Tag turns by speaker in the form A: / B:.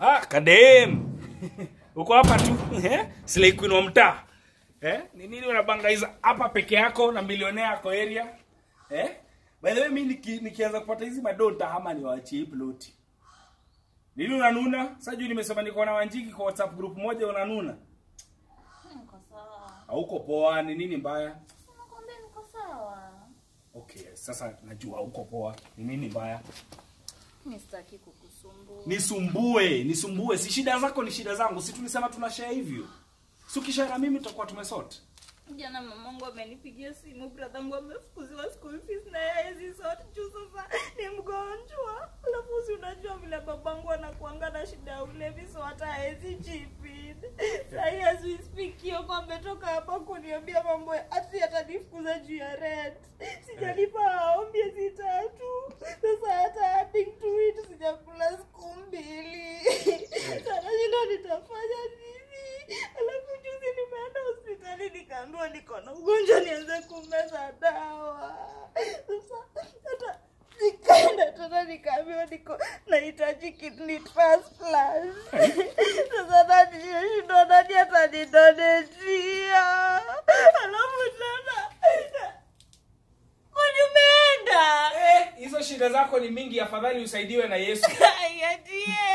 A: Ah, kadem. Uko hapa tu. Eh? Slay queen wa mtaa. Eh? Ni nini unabangaiza hapa peke yako na milionea yako area? Eh? By the way mimi niki, nikianza kupata hizi madoo nitahama niwaachie hii ploti. Nini unanuna? Sasa juu nimesema niko na Wanjiki kwa WhatsApp group moja unanuna. Hauko poa, ni nini mbaya?
B: Nakwambia niko sawa.
A: Okay, sasa najua uko poa. Ni nini mbaya?
B: Kukusumbua.
A: Nisumbue, nisumbue. Si shida zako ni shida zangu. Si tulisema tunashare hivyo. Si ukishare mimi tutakuwa tumesort.
B: Jana mamangu amenipigia simu, bradhangu amefukuziwa school fees na yeye hizi juu sasa ni mgonjwa. Alafu si unajua vile babangu anakuanga na shida ya ulevi, so hata hawezi chipin. Sahi as we speak, Kioko ametoka hapa kuniambia mambo ya- ati atanifukuza juu ya rent. Sijalipa hao miezi tatu, nitafanya nini? Alafu juzi nimeenda hospitali nikaambiwa niko na ugonjwa nianze kumeza dawa. Sasa hata nikaenda tena nikaambiwa niko nahitaji kidney transplant. Sasa nani shida nani atanidonetia? Alafu tena?
A: Eh, hizo shida zako ni mingi, afadhali usaidiwe na Yesu.
B: Yesu.